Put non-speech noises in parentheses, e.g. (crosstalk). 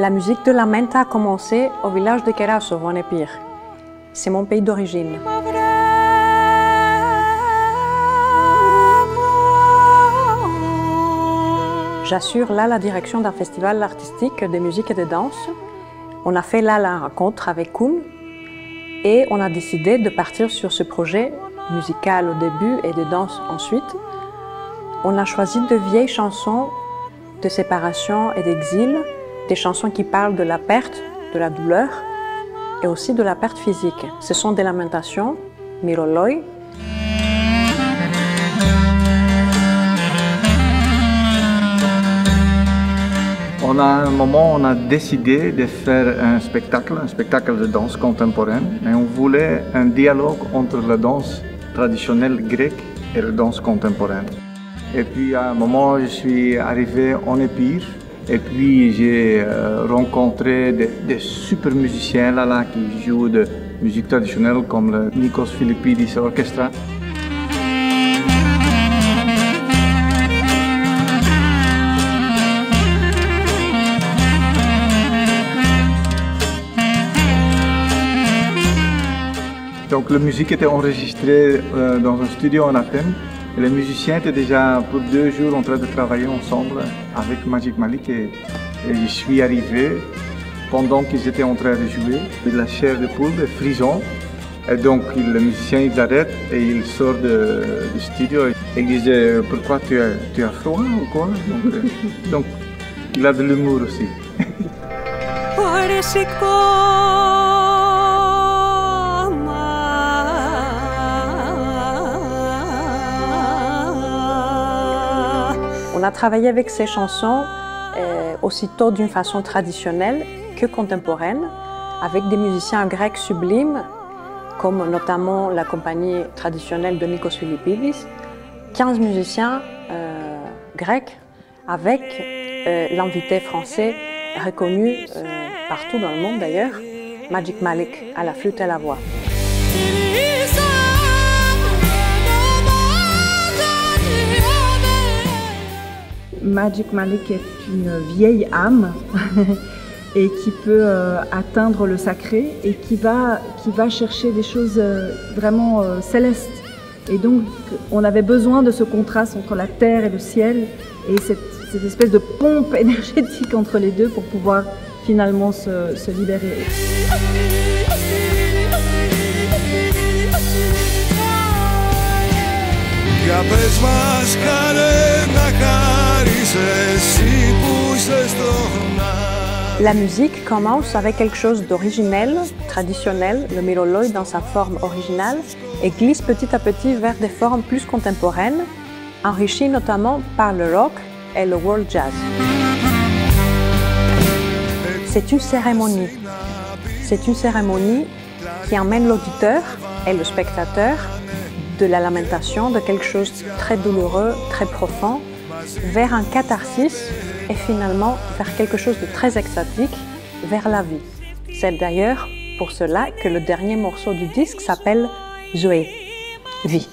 La musique de la menta a commencé au village de Kerasov en Épire. C'est mon pays d'origine. J'assure là la direction d'un festival artistique de musique et de danse. On a fait là la rencontre avec Kuhn et on a décidé de partir sur ce projet musical au début et de danse ensuite. On a choisi de vieilles chansons de séparation et d'exil, des chansons qui parlent de la perte, de la douleur et aussi de la perte physique. Ce sont des lamentations, Miroloi, On a un moment, on a décidé de faire un spectacle, un spectacle de danse contemporaine, mais on voulait un dialogue entre la danse traditionnelle grecque et la danse contemporaine. Et puis à un moment, je suis arrivé en Épire, et puis j'ai euh, rencontré des, super musiciens là, là qui jouent de musique traditionnelle comme le Nikos Philippidis Orchestra. Donc la musique était enregistrée euh, dans un studio en Athènes. Les musiciens étaient déjà pour deux jours en train de travailler ensemble avec Magic Malik et, je suis arrivé pendant qu'ils étaient en train de jouer de la chair de poule, de frison. Et donc le musicien il et il sort du studio et il disait pourquoi tu as, tu as froid ou quoi donc, euh, (laughs) donc il a de l'humour aussi. On a travaillé avec ces chansons euh, aussitôt d'une façon traditionnelle que contemporaine, avec des musiciens grecs sublimes, comme notamment la compagnie traditionnelle de Nikos Philippidis, 15 musiciens euh, grecs, avec euh, l'invité français reconnu partout dans le monde d'ailleurs, Magic Malik à la flûte et à la voix. Magic Malik est une vieille âme (laughs) et qui peut euh, atteindre le sacré et qui va, chercher des choses euh, vraiment euh, célestes. Et donc, on avait besoin de ce contraste entre la terre et le ciel et cette, espèce de pompe (laughs) énergétique entre les deux pour pouvoir finalement se libérer. La musique commence avec quelque chose d'originel, traditionnel, le miroloi dans sa forme originale, et glisse petit à petit vers des formes plus contemporaines, enrichies notamment par le rock et le world jazz. C'est une cérémonie. C'est une cérémonie qui emmène l'auditeur et le spectateur de la lamentation, de quelque chose de très douloureux, très profond, vers un catharsis et finalement vers quelque chose de très extatique, vers la vie. C'est d'ailleurs pour cela que le dernier morceau du disque s'appelle Zoé, vie.